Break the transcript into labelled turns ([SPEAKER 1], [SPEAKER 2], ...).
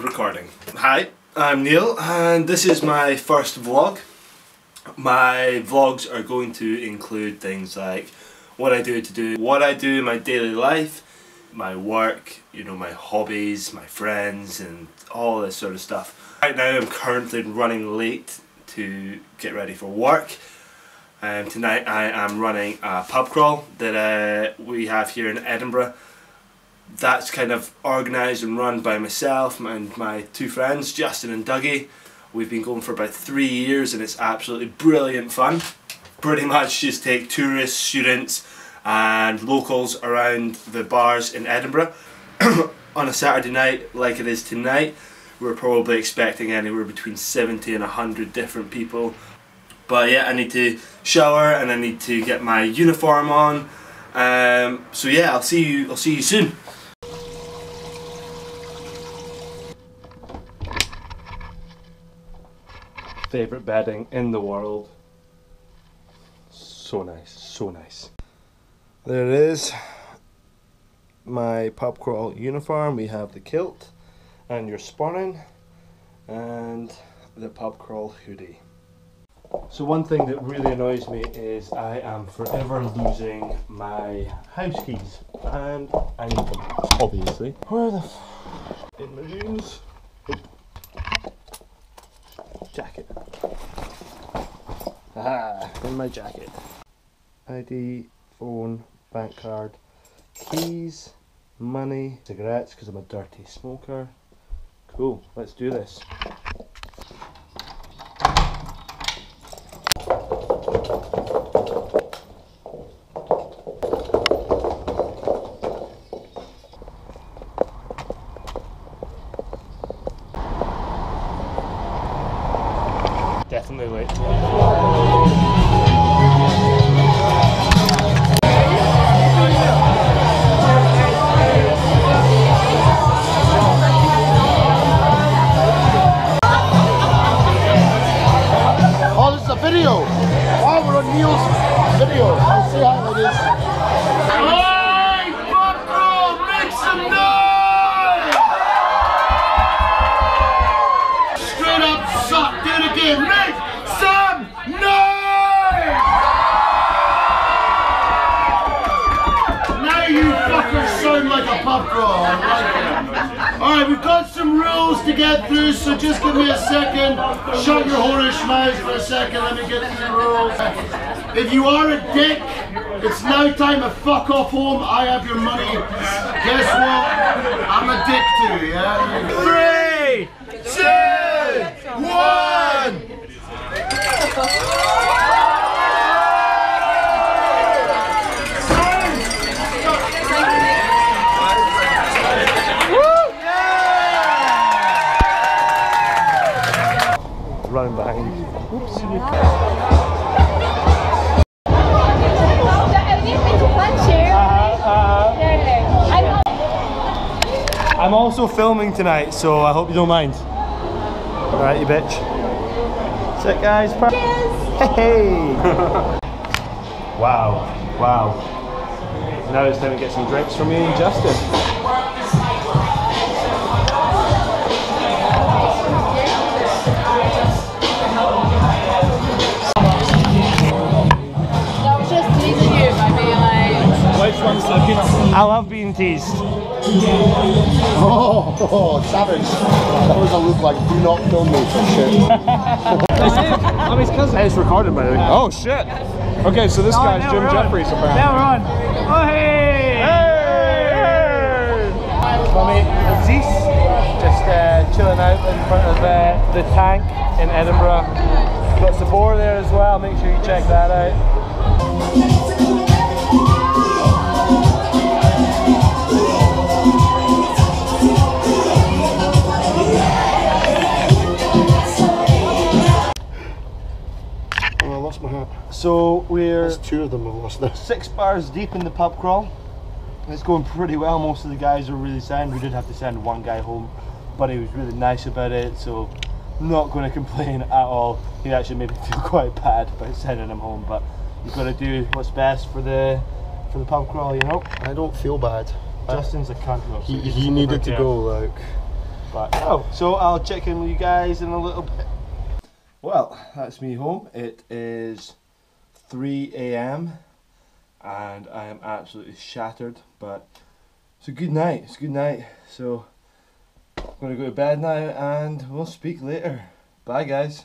[SPEAKER 1] And recording. Hi, I'm Niall and this is my first vlog. My vlogs are going to include things like what I do to do, what I do in my daily life, my work, you know, my hobbies, my friends and all this sort of stuff. Right now I'm currently running late to get ready for work. Um, tonight I am running a pub crawl that uh, we have here in Edinburgh that's kind of organised and run by myself and my two friends, Justin and Dougie. We've been going for about three years and it's absolutely brilliant fun. Pretty much just take tourists, students and locals around the bars in Edinburgh. On a Saturday night like it is tonight, we're probably expecting anywhere between 70 and 100 different people. But yeah, I need to shower and I need to get my uniform on. Um, so yeah, I'll see you. I'll see you soon. Favorite bedding in the world. So nice, so nice. There it is. My pub crawl uniform. We have the kilt and your sporran and the pub crawl hoodie. So one thing that really annoys me is I am forever losing my house keys and I need them, obviously. Where the f in my in my jacket. ID, phone, bank card, keys, money, cigarettes because I'm a dirty smoker. Cool, let's do this. Definitely late.
[SPEAKER 2] Sound like a pub crawl. I like it. Alright, we've got some rules to get through, so just give me a second. Shut your whorish mouth for a second, let me get through the rules. If you are a dick, it's now time to fuck off home. I have your money. Guess what? I'm a dick too, yeah? Three, two, one!
[SPEAKER 1] Also filming tonight, so I hope you don't mind. Alright, you bitch. Sit, guys. Hey! wow, wow. Now it's time to get some drinks from me and Justin.
[SPEAKER 3] I was just teasing you by being like,
[SPEAKER 1] Which one's the peanut? I love being teased.
[SPEAKER 2] Oh, oh, savage. That was a look like, do not film me for shit.
[SPEAKER 4] I'm his cousin.
[SPEAKER 1] Hey, it's recorded by the way. Oh shit!
[SPEAKER 4] Okay, so this guy's Jim
[SPEAKER 1] we're.
[SPEAKER 4] Jefferies apparently.
[SPEAKER 1] Now we're on. Oh hey! Hey! My mate Aziz, just uh, chilling out in front of uh, the tank in Edinburgh. Got Sabor there as well. Make sure you check that out.
[SPEAKER 2] Two of them I've lost now.
[SPEAKER 1] six bars deep in the pub crawl. It's going pretty well. Most of the guys are really sound. We did have to send one guy home, but he was really nice about it. So not going to complain at all. He actually made me feel quite bad about sending him home, but you've got to do what's best for the for the pub crawl, you know.
[SPEAKER 2] I don't feel bad.
[SPEAKER 1] Justin's a cunt though. so
[SPEAKER 2] He, he needed to go, like.
[SPEAKER 1] But oh, so I'll check in with you guys in a little bit. Well, that's me home. It is 3 a.m. and I am absolutely shattered. But it's a good night. It's a good night. So I'm gonna go to bed now, and we'll speak later. Bye, guys.